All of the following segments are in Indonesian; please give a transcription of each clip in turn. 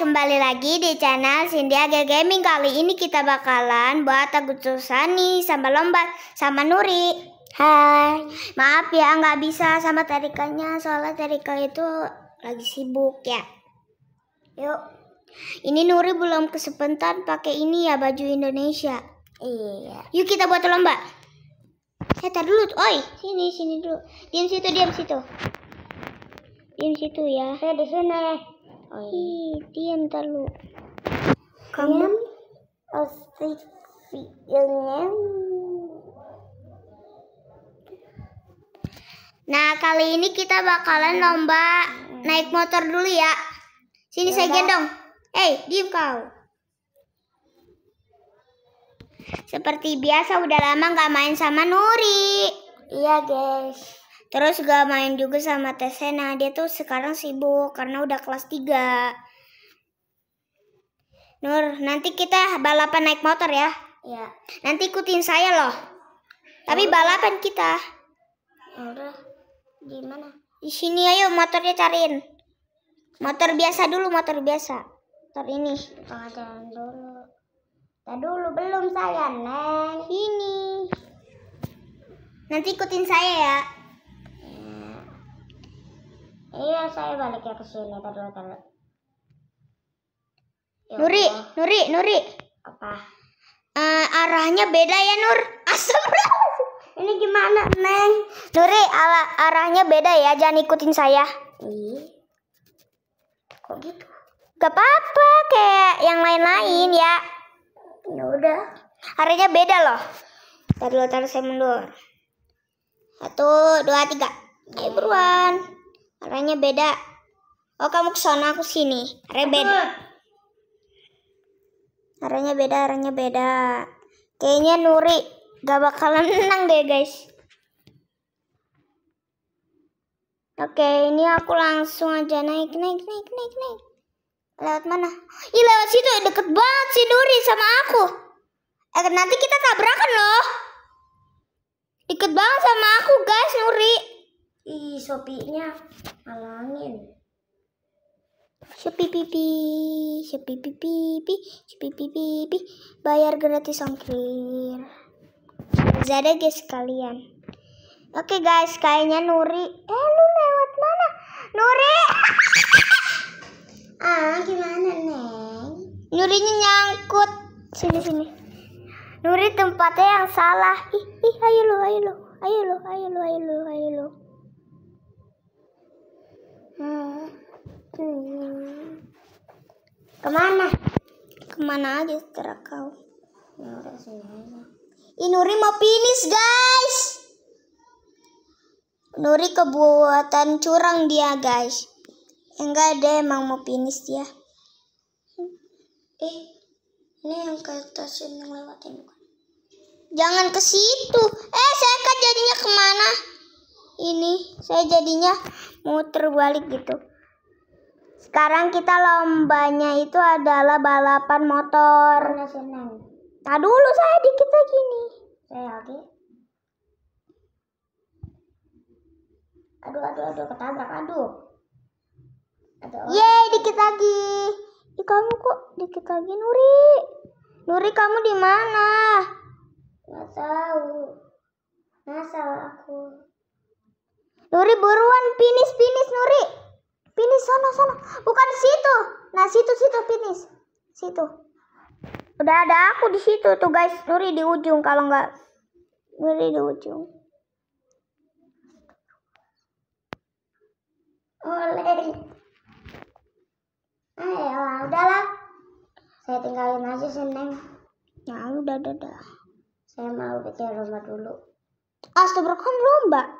kembali lagi di channel Sindiaga Gaming. Kali ini kita bakalan buat Agustusani sama lomba sama Nuri. Hai. Maaf ya nggak bisa sama Terikanya soalnya Terika itu lagi sibuk ya. Yuk. Ini Nuri belum kesempatan pakai ini ya baju Indonesia. Iya. Yuk kita buat lomba. Eh tar dulu. Oi sini sini dulu. Diam situ diam situ. Diam situ ya. Saya di sini. Oh, Ih, diam dulu. Kamu Oksigennya. Nah, kali ini kita bakalan lomba naik motor dulu ya. Sini saya gendong. Hei, diem kau. Seperti biasa udah lama nggak main sama Nuri. Iya guys. Terus gak main juga sama Tesena. Dia tuh sekarang sibuk karena udah kelas 3. Nur, nanti kita balapan naik motor ya. Iya. Nanti ikutin saya loh. Tapi balapan kita. Udah. Di mana? Di sini ayo motornya cariin. Motor biasa dulu, motor biasa. Motor ini. Tengah jalan dulu. Tadi dulu belum saya neng. Ini. Nanti ikutin saya ya. Iya saya balik ya ke sini tadi dulu tadi. Ya Nuri, Nuri, Nuri. Apa? Eh, arahnya beda ya Nur. Astagfirullahaladzim. Ini gimana neng? Nuri, ala, arahnya beda ya. Jangan ikutin saya. Ih. Kok gitu? Gak apa-apa, kayak yang lain-lain ya. Ya udah. Arahnya beda loh. Tadi dulu, taruh saya mundur. Satu, dua, tiga. Ayo buruan. Arahnya beda. Oh, kamu ke sana, aku sini. Arahnya beda. Arahnya beda, arahnya beda. Kayaknya Nuri gak bakalan menang deh, guys. Oke, ini aku langsung aja naik, naik, naik, naik, naik. Lewat mana? Ih, lewat situ deket banget si Nuri sama aku. Eh, nanti kita tabrakan loh. Deket banget sama aku, guys, Nuri. Ih, sopinya halangin. Sepi pipi, sepi pipi, sepi pipi, bayar gratis ongkir. Zada guys kalian. Oke guys, kayaknya Nuri. Eh lu lewat mana? Nuri. Ah, gimana neng? Nurinya nyangkut. Sini sini. Nuri tempatnya yang salah. Ih, ih, ayo lo, ayo lo, ayo lo, ayo lo, ayo lo, ayo lo. Ke mana? Ke mana aja terserah kau. Ya udah sini aja. Ih, Nuri mau finish, guys. Nuri kebuatan curang dia, guys. Enggak ada emang mau finish dia. Eh, ini yang ke atas yang lewatin bukan? Jangan ke situ. Eh, saya kan jadinya ke mana? Ini, saya jadinya muter balik gitu. Sekarang kita lombanya itu adalah balapan motor. Nah dulu saya dikit lagi nih. Saya lagi. Aduh, aduh, aduh, ketabrak, aduh. Aduh, Yeay, dikit lagi. Ih, kamu kok dikit lagi, Nuri? Nuri, kamu di mana? nggak tahu. Masa aku? Nuri, buruan, finish, finish, Nuri. Finish, sana, sana. Bukan situ. Nah, situ, situ, finish. Situ. Udah ada aku di situ tuh, guys. Nuri di ujung, kalau nggak... Nuri di ujung. Oleh. Ayo, udahlah. Saya tinggalin aja sih, Neng. Nah, udah, udah, udah. Saya mau bikin rumah dulu. Astagfirullah, kan lomba.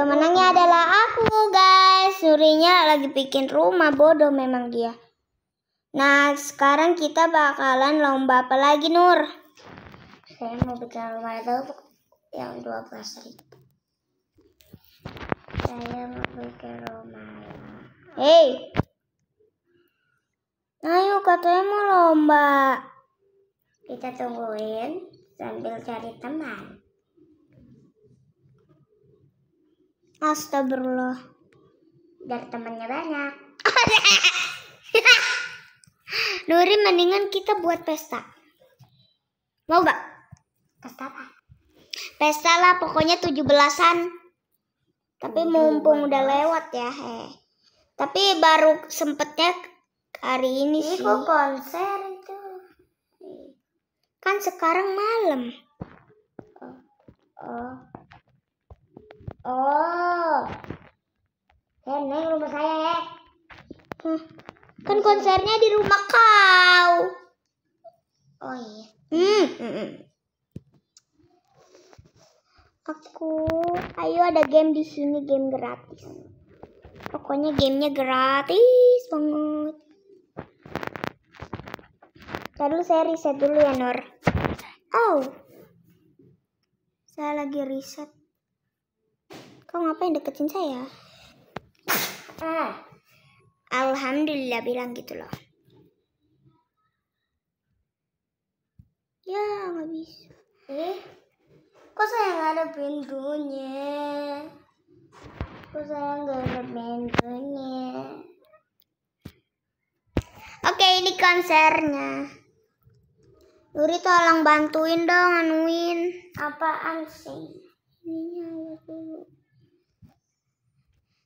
Pemenangnya adalah aku, guys. Nurinya lagi bikin rumah, bodoh memang dia. Nah, sekarang kita bakalan lomba apa lagi, Nur? Saya mau bikin rumah itu yang 12 ribu. Saya mau bikin rumah. Hei. Ayo, katanya mau lomba. Kita tungguin sambil cari teman. Astagfirullah. Dari temannya banyak. Nuri mendingan kita buat pesta. Mau gak? Pesta apa? Pesta lah pokoknya 17-an. Tapi mumpung udah lewat ya, he. Tapi baru sempetnya hari ini Ini sih. kok konser itu. Kan sekarang malam. Oh. Oh. Eh, Neng rumah saya ya. Hah, Kan konsernya di rumah kau. Oh iya. Hmm. mm, mm. Aku, ayo ada game di sini game gratis. Pokoknya gamenya gratis banget. Lalu saya riset dulu ya Nor. Oh, saya lagi riset. Kau ngapain deketin saya? Ah. Alhamdulillah bilang gitu loh. Ya nggak bisa. Eh, kok saya nggak ada pintunya? Kok saya nggak ada pintunya? Oke ini konsernya. Nuri tolong bantuin dong anuin. Apaan sih? Ininya ya dulu.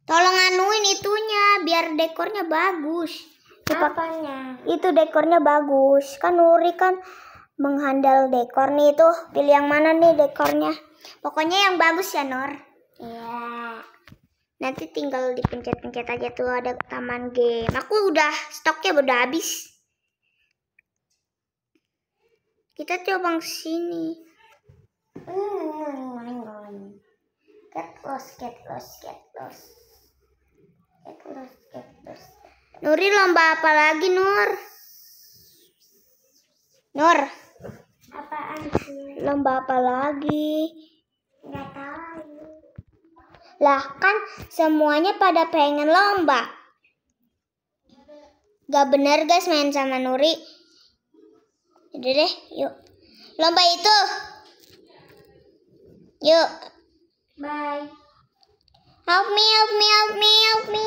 Tolong anuin itunya biar dekornya bagus. Apanya? Itu dekornya bagus. Kan Nuri kan menghandle dekor nih tuh. Pilih yang mana nih dekornya? Pokoknya yang bagus ya Nor. Iya. Nanti tinggal dipencet-pencet aja tuh ada taman game. Aku udah stoknya udah habis. Kita coba ke sini. Hmm, Get lost, get lost, get lost. Nuri lomba apa lagi Nur? Nur, Apaan sih? lomba apa lagi? Nggak tahu. Lah kan semuanya pada pengen lomba. Gak bener guys main sama Nuri. Udah deh, yuk. Lomba itu. Yuk. Bye. Help me, help me, help me, help me.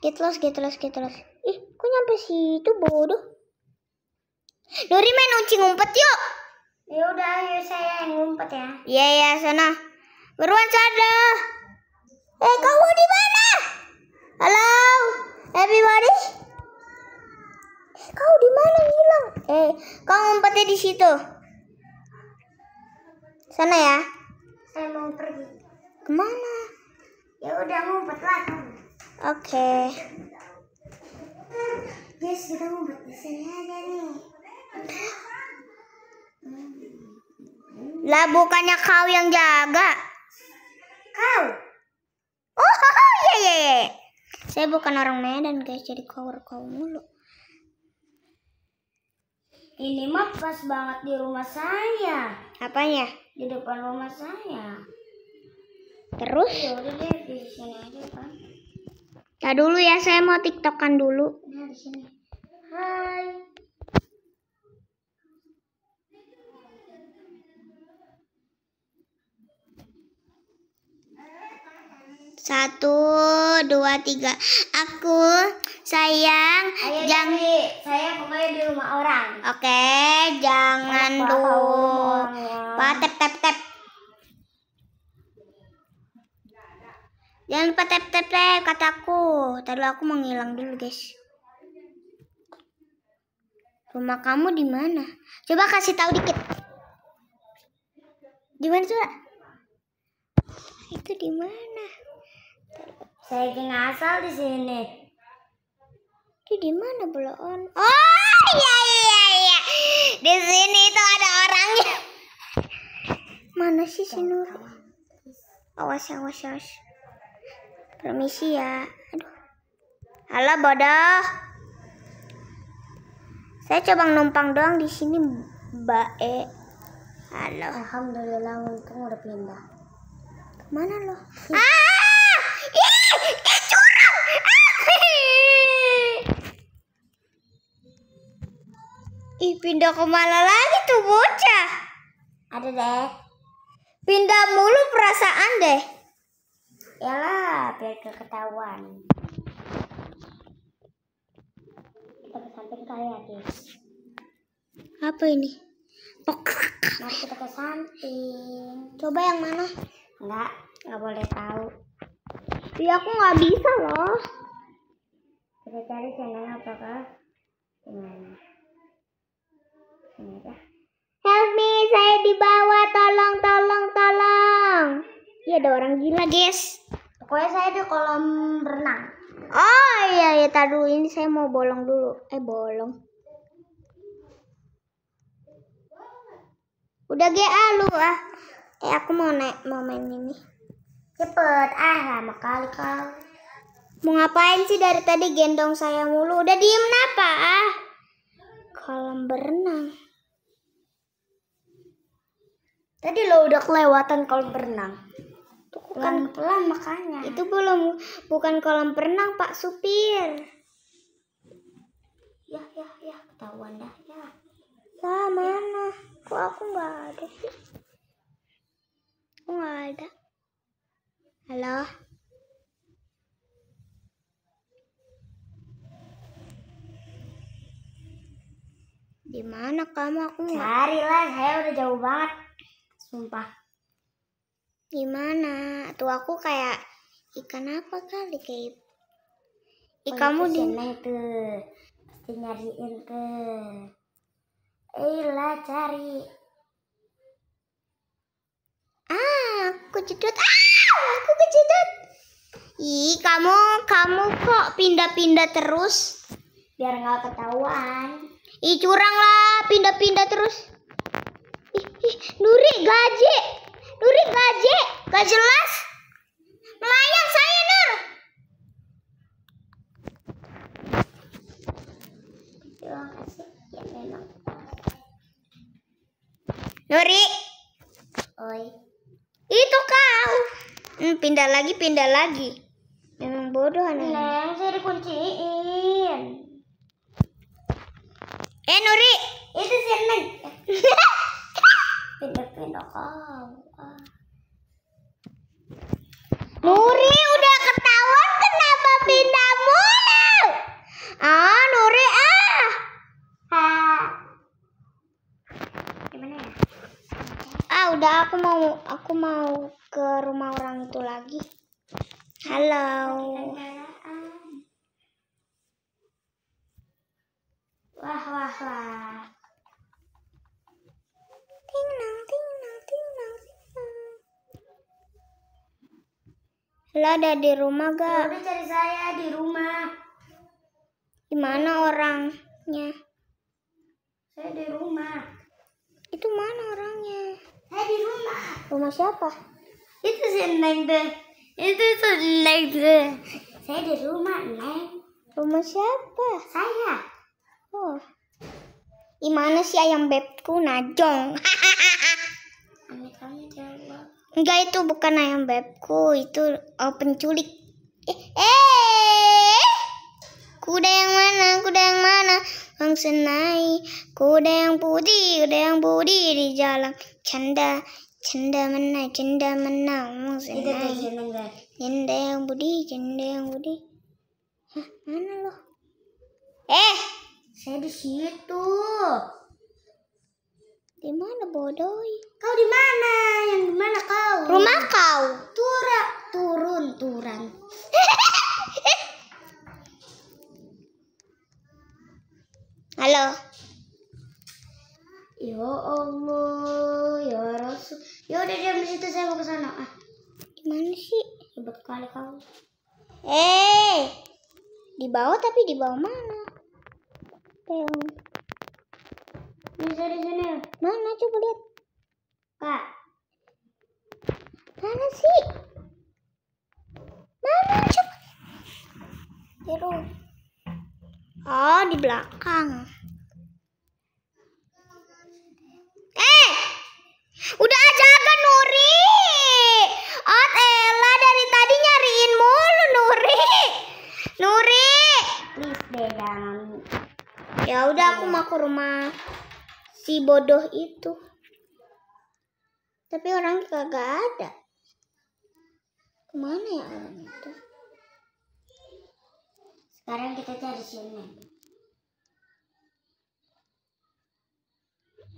Get lost, get lost, get lost. Ih, kok nyampe situ bodoh? Nuri main unci ngumpet yuk. Ya udah, ayo saya yang ngumpet ya. Iya ya sana. Beruan sada. Eh kamu di mana? Halo, everybody. Eh, kau di mana hilang? Eh, kau ngumpetnya di situ. Sana ya. Saya mau pergi. Ke mana? Ya udah ngumpet lah. Oke. Guys, kita ngumpet di sini aja nih. Lah bukannya kau yang jaga? Kau. Oh, iya iya iya. Saya bukan orang Medan guys, jadi cover kau mulu. Ini mah pas banget di rumah saya. Apanya? Di depan rumah saya. Terus? Ya dulu ya, saya mau tiktokan dulu. Nah, di sini. Hai. Satu, dua, tiga. Aku sayang, Ayo jangan. saya pokoknya di rumah orang. Oke, jangan orangnya. tap tap tap. Jangan lupa tap tap tap kataku. Tadi aku mau ngilang dulu guys. Rumah kamu di mana? Coba kasih tahu dikit. Di mana coba? Itu di mana? Saya ngasal di sini. Itu di mana belum? Oh iya iya iya. Di sini itu ada orangnya. Mana sih si Nur? Awas awas awas. Permisi ya. Aduh. Halo bodoh. Saya coba numpang doang di sini, Mbak E. Halo. Alhamdulillah untung udah pindah. Ke mana lo? Ah! Ih, ih, curang! Ah! Ih, pindah ke mana lagi tuh bocah? Ada deh. Pindah mulu perasaan deh. Yalah, biar gak ketahuan. Kita ke samping kali ya, guys. Apa ini? Pok. Mari kita ke samping. Coba yang mana? Enggak, enggak boleh tahu. Iya aku nggak bisa loh. Kita cari channel apakah gimana? Ini ya. Help me, saya di bawah. Tolong, tolong, tolong. Iya ada orang gila, guys. Pokoknya saya di kolam berenang. Oh iya ya, tar dulu ini saya mau bolong dulu. Eh bolong. Udah GA lu ah. Eh aku mau naik mau main ini. Cepet, ah lama kali kau. Mau ngapain sih dari tadi gendong saya mulu? Udah diem kenapa ah? Kolam berenang. Tadi lo udah kelewatan kolam berenang. Pelan-pelan makanya. itu belum bukan kolam berenang Pak Supir. Ya, ya, ya, ketahuan dah, ya. Lah mana? Kok aku nggak ada sih? Aku nggak ada. Halo? Di mana kamu? Aku nggak. Carilah, saya udah jauh banget. Sumpah. Di mana? Tuh aku kayak ikan apa kali kayak. Oh, kamu itu di tuh. Pasti nyariin tuh. Eh lah cari. Ah, aku jedot. Ah, aku kejedot. Ih, kamu kamu kok pindah-pindah terus? Biar nggak ketahuan. Ih, curang lah, pindah-pindah terus. Ih, ih, Nuri gaje. Nuri gaje. Gak jelas. Melayang saya, Nur. Terima kasih. Ya memang. Nuri, Oi. itu kau. Hmm, pindah lagi, pindah lagi. Memang bodoh anak. Neng, saya dikunciin. Eh, Nuri. Itu si Neng. Pindah-pindah kau. Nuri udah ketahuan kenapa pindah mulu? Ah, Nuri ah. Ah. Gimana ya? Ah, udah aku mau aku mau ke rumah orang itu lagi. Halo. Kendaraan. Wah, wah, wah. Tingnang, tingnang, tingnang, tingnang. Halo, ada di rumah Ya gak? udah cari saya di rumah. Gimana orangnya? Saya di rumah. Itu mana orangnya? Saya di rumah. Rumah siapa? Itu si Neng deh. Itu si Neng deh. Saya di rumah, Neng. Rumah siapa? Saya. Oh. Gimana sih ayam bebku najong? Amit kamu jawab. Enggak itu bukan ayam bebku, itu oh, penculik. Eh, eh, kuda yang mana? Kuda yang mana? Bang Senai, kuda yang putih, kuda yang putih di jalan. Canda, canda mana? Canda mana? Bang Senai, canda yang putih, canda yang putih. Hah, mana lo? Eh, Saya di situ. Di mana bodoh? Kau di mana? Yang di mana kau? Rumah kau. Tura, turun, turun. Halo. Ya Allah, ya Rasul. Ya udah diam di situ saya mau ke sana. Ah, Gimana sih? ribet kali kau. Eh, di bawah tapi di bawah mana? Yang Bisa di sini. mana coba lihat. Kak, Mana sih? Mana coba? Biru. Oh, di belakang. Eh, udah aja kan Nuri. Oh, Ella dari tadi nyariin mulu Nuri. Nuri. please deh jangan. Ya udah aku mau ke rumah si bodoh itu. Tapi orang kagak ada. Mana ya alam itu? Sekarang kita cari sini.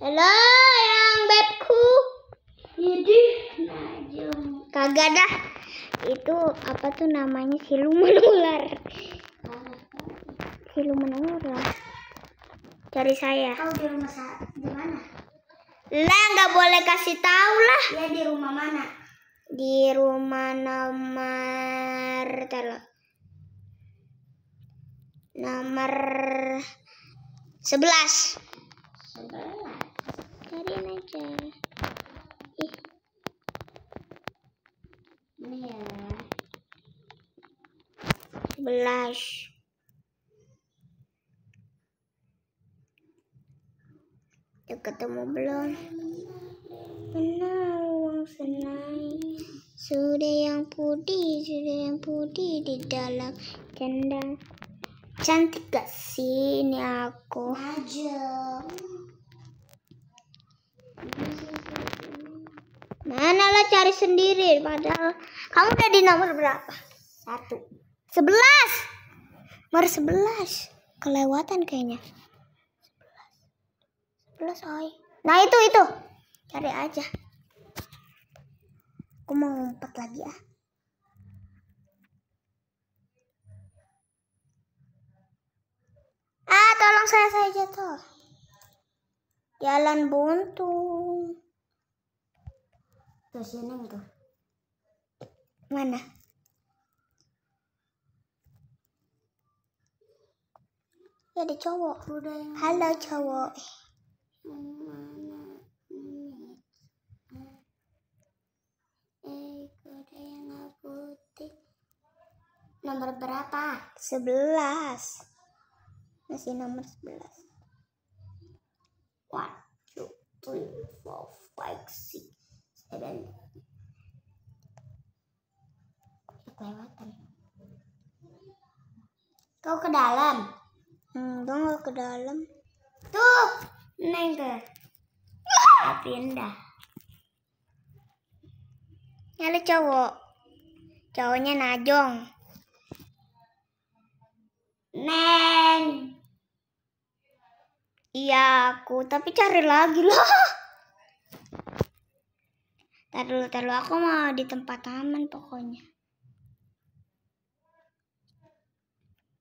Halo, yang bebku. Jadi. Kagak dah. Itu apa tuh namanya siluman ular. Siluman ular. Cari saya. Kau di rumah sa di mana? Lah nggak boleh kasih tahu lah. Ya di rumah mana? Di rumah nomor taruh. Nomor 11. Sebelah. Cariin aja. Ih, Ini ya. 11. Udah ketemu belum? Menawang senai Sudah yang putih, sudah yang putih di dalam kandang Cantik gak sih ini aku? Najum. Mana lah cari sendiri padahal kamu udah di nomor berapa? Satu. Sebelas. Nomor sebelas. Kelewatan kayaknya. Sebelas, ay. Nah itu itu. Cari aja. Aku mau ngumpet lagi ah. Ah, tolong saya saya jatuh. Jalan buntu. Tuh sini tuh. Mana? Ya ada cowok. Halo cowok. Nomor berapa? Sebelas. Masih nomor sebelas. One, two, three, four, five, six, seven. Kelewatan. Kau ke dalam. Enggak, nggak ke dalam. Tuh, neng ke. Pindah. Ya ada cowok. Cowoknya najong. Neng. Iya aku, tapi cari lagi lah. Tar dulu, tar dulu. Aku mau di tempat aman pokoknya.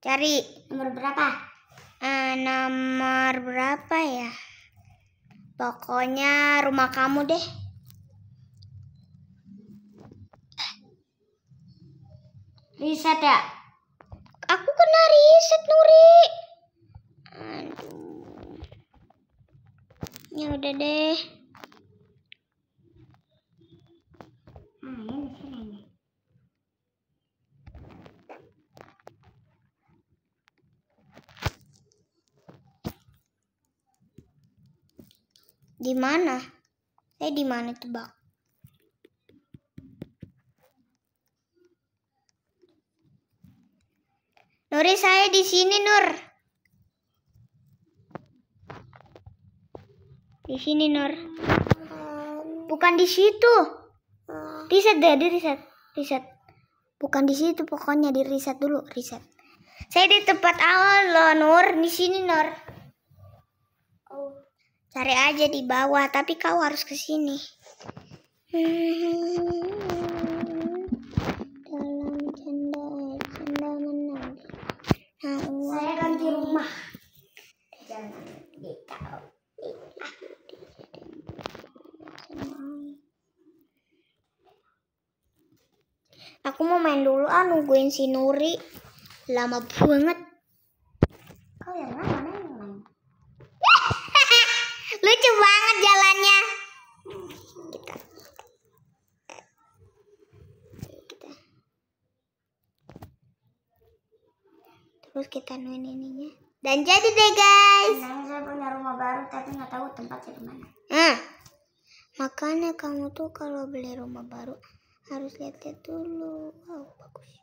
Cari Nomor berapa? eh, nomor berapa ya? Pokoknya rumah kamu deh. Riset ya? Aku kena riset Nuri. Aduh. Ya udah deh. Hmm, ini sini nih. Di mana? Saya di mana tebak? Nuri saya di sini Nur. Di sini Nur. Bukan di situ. Riset deh, di riset. Riset. Bukan di situ pokoknya di riset dulu, riset. Saya di tempat awal loh Nur, di sini Nur. Cari aja di bawah, tapi kau harus ke sini. Dalam canda, canda menang. Saya ganti rumah. Jangan. Aku mau main dulu ah nungguin si Nuri. Lama banget. Kau yang mana mana yang main? Lucu banget jalannya. Kita. Kita. Terus kita nuin ininya. Dan jadi deh guys. Neng saya punya rumah baru tapi nggak tahu tempatnya di mana. Nah, makanya kamu tuh kalau beli rumah baru harus lihat-lihat dulu. Wow, bagus.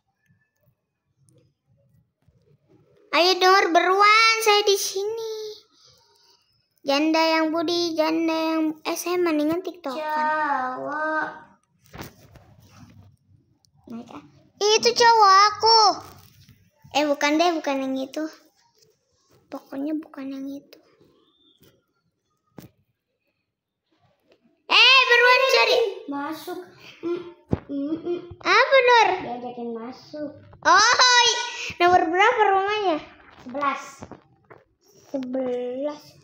Ayo Nur beruan, saya di sini. Janda yang budi, janda yang eh saya mendingan TikTok. Cowok. naik ah. Itu cowok aku. Eh bukan deh bukan yang itu. Pokoknya bukan yang itu. Eh beruan cari. Masuk. Mm, mm, mm. apa Nur? Diajakin masuk. Oh nomor berapa rumahnya? Sebelas. Sebelas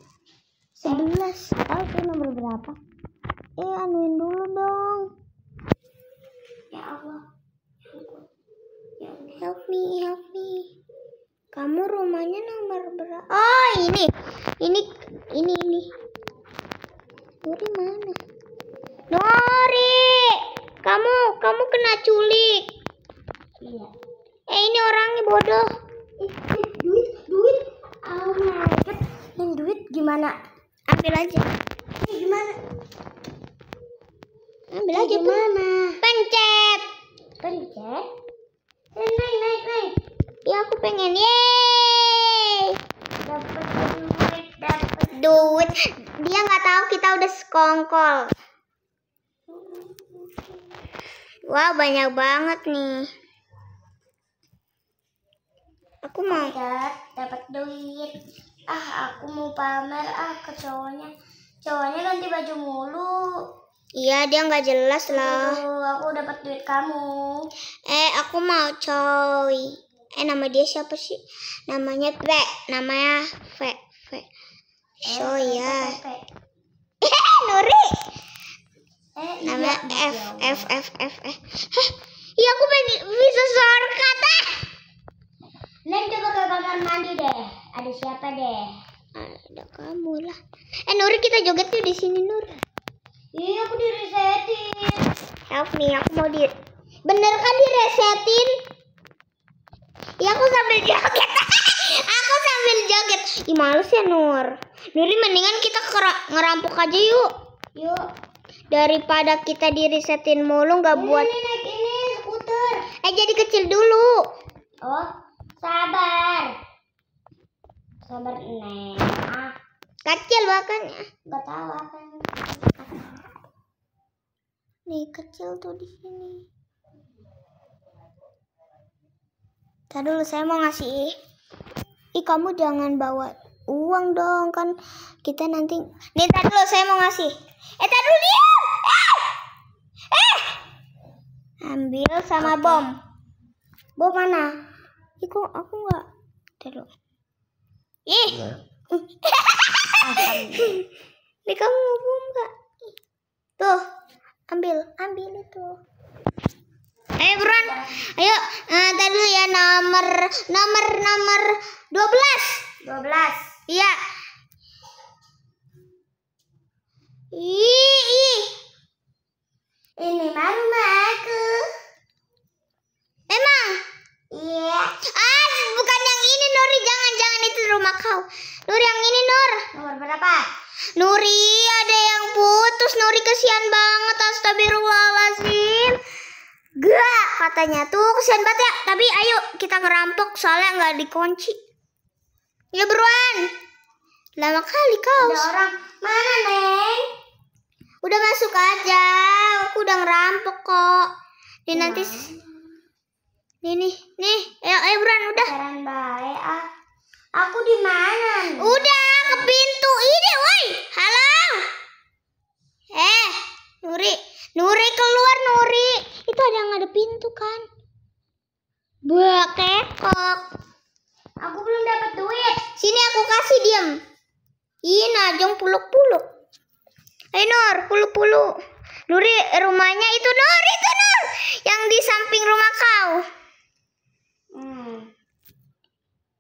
sebelas tahu tuh nomor berapa? Eh anuin dulu dong. Ya Allah. Ya help me help me. Kamu rumahnya nomor berapa? Oh ini. Ini ini ini. Nuri mana? Nuri! Kamu kamu kena culik. Iya. Eh ini orangnya bodoh. Eh, eh, duit duit. Oh my god. Ini duit gimana ambil aja. Ini gimana? Ambil Ini aja tuh. gimana? Pencet. Pencet? Eh, naik naik naik. Ya aku pengen. Yeay. Dapat duit dapat duit. Dia nggak tahu kita udah sekongkol. Wah banyak banget nih. Aku mau. dapat duit ah aku mau pamer ah ke cowoknya cowoknya ganti baju mulu Iya dia nggak jelas lah. Aduh, aku dapat duit kamu Eh aku mau coy. Eh nama dia siapa sih? Namanya V. Namanya V. V. So ya. Eh Nuri. eh Namanya iya, F iya. F F F F. Hah, Iya aku pengen bisa shortcut ah. Neng coba ke kamar mandi deh ada siapa deh Ada kamu lah. Eh Nuri kita joget yuk di sini Nur. iya aku di resetin Help me, aku mau di Bener kan diresetin? Ya aku sambil joget. aku sambil joget. Ih males ya Nur. Nuri mendingan kita ngerampok aja yuk. yuk Daripada kita diresetin mulu nggak buat. ini naik ini skuter Eh jadi kecil dulu. oh sabar sabar neng ah Kecil bahkan ya. nggak tahu apa Nih kecil tuh di sini. Tadi dulu saya mau ngasih. Ih kamu jangan bawa uang dong kan kita nanti. Nih tadi dulu saya mau ngasih. Eh tadi dulu dia. Eh. Eh. Ambil sama Oke. bom. Bom mana? Ih kok aku nggak. Tadi Ih. Nih kamu mau bom nggak? Tuh, ambil, ambil itu. Ayo buruan, ayo. Eh, tadi dulu ya nomor nomor nomor 12 dua belas Iya. Ih, ih. ini mah rumah aku Emang? iya Ah, bukan yang ini Nuri, jangan jangan itu rumah kau. Nur yang ini Nur. nomor berapa? Nuri ada yang putus. Nuri kesian banget astagfirullahaladzim. Gak katanya tuh kesian banget ya. Tapi ayo kita ngerampok soalnya nggak dikunci. Ya beruan Lama kali kau ada orang. Mana neng? Udah masuk aja. Aku udah ngerampok kok. Nih nanti Nih nih nih. Ayo ayo beruan udah. Jalan baik ah aku di mana? Udah ke pintu ini, woi. Halo. Eh, Nuri, Nuri keluar Nuri. Itu ada yang ada pintu kan? Bah, kekok. aku belum dapat duit Sini aku kasih diam. Ih, Najong puluk-puluk. Ayo Nur, puluk-puluk. Nuri, rumahnya itu Nur, itu Nur. Yang di samping rumah kau. hmm.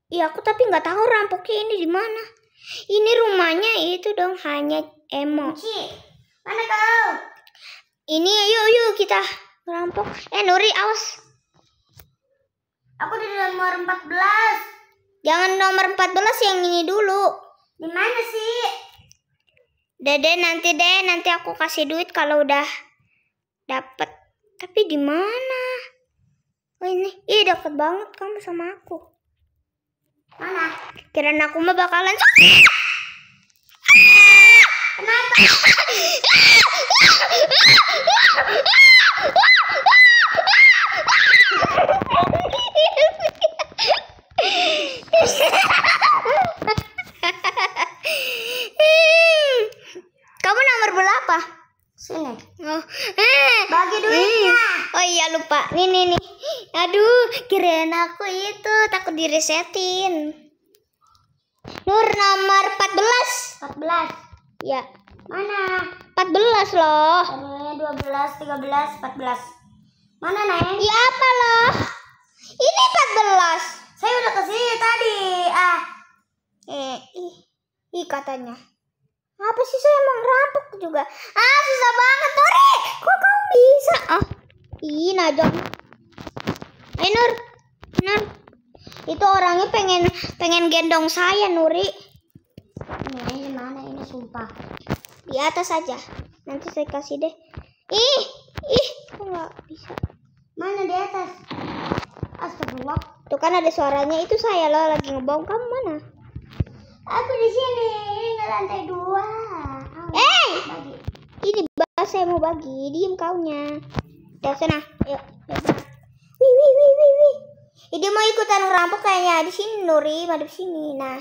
Iya, aku tapi nggak tahu rampoknya ini di mana. Ini rumahnya itu dong hanya emo. Ci mana kau Ini yuk yuk kita ngerampok. Eh Nuri awas. aku di nomor 14 Jangan nomor 14 yang ini dulu. di mana sih Dede nanti deh nanti aku kasih duit kalau udah dapet. Tapi di mana? Oh ini, ih deket banget kamu sama aku. Mana? Kirain aku mah bakalan kenapa Aduh, kirain aku itu takut diresetin. Nur nomor 14. 14. Ya, Mana? 14 loh. Ini 12, 13, 14. Mana, Neng? Ya apa loh? Ini 14. Saya udah ke sini tadi. Ah, Eh, ih, ih katanya. Apa sih saya mau ngerampok juga? Ah, susah banget, Nuri. Kok kamu bisa? Ah, ih, Najong. Ayo Nur, Nur. Itu orangnya pengen pengen gendong saya, Nuri. ini mana ini sumpah. Di atas aja. Nanti saya kasih deh. Ih, ih, kok nggak bisa? Mana di atas? Astagfirullah. Tuh kan ada suaranya. Itu saya loh lagi ngebom. Kamu mana? Aku di sini, ini ke lantai dua. Awas, Eh, bagi. ini bahas saya mau bagi. Diem kaunya. Udah sana. Ayo. Wih, wih, wih, wih, wih. Ih, dia mau ikutan ngerampok kayaknya. Di sini Nuri, madep sini. Nah.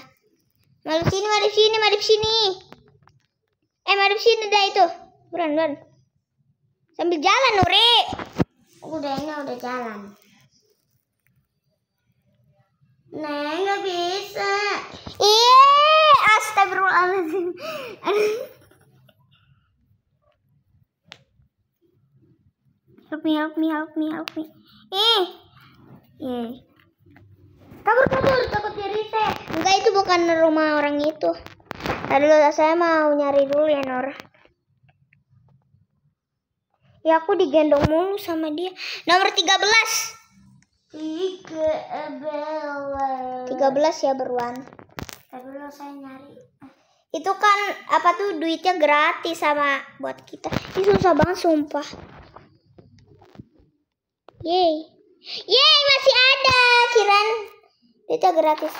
Madep sini, madep sini, madep sini. Eh, madep sini dah itu. Buruan, buruan. Sambil jalan Nuri. Udah ini udah jalan. Neng nggak bisa. Ih, astagfirullahaladzim. Help me, help me, help me, help me. Eh. Eh. Kabur kabur takut di reset. Enggak, itu bukan rumah orang itu. Tadi dulu, saya mau nyari dulu ya, Nor. Ya, aku digendong mulu sama dia. Nomor 13. Tiga belas. 13 ya, beruan. Tapi dulu saya nyari. Itu kan apa tuh duitnya gratis sama buat kita. Ini susah banget sumpah. Yeay. Yeay masih ada Kiran. Duitnya gratis.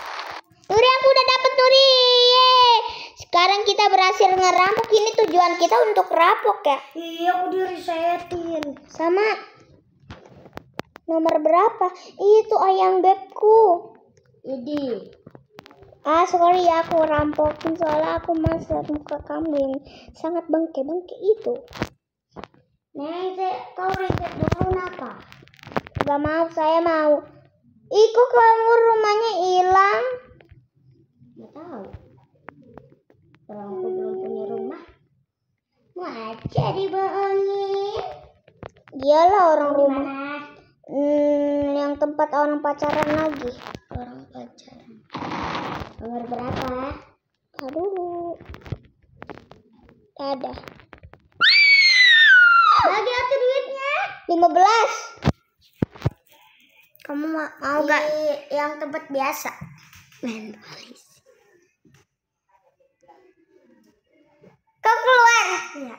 Nuri aku udah dapet Nuri. Yeay. Sekarang kita berhasil ngerampok. Ini tujuan kita untuk rampok ya. Iya aku di resetin. Sama nomor berapa? Itu ayang bebku. Ini. Ah, sorry ya aku rampokin soalnya aku masih muka kamu yang sangat bangke-bangke itu. Neng saya kau? Mau, saya mau. Kok kamu rumahnya hilang? Nggak tahu. Orang aku belum punya rumah. Mau aja dibohongin. Iyalah orang Di rumah. Hmm, yang tempat orang pacaran lagi. Orang pacaran. Nomor berapa? Aduh. Ada. Bagi aku duitnya. 15. Kamu mau, mau gak? Di yang tempat biasa. Men polisi. Kau keluar. Iya.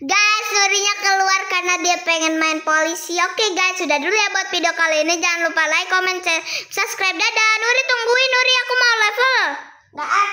Guys, Nurinya keluar karena dia pengen main polisi. Oke guys, sudah dulu ya buat video kali ini. Jangan lupa like, comment, share, subscribe. Dadah, Nuri tungguin Nuri, aku mau level. Nggak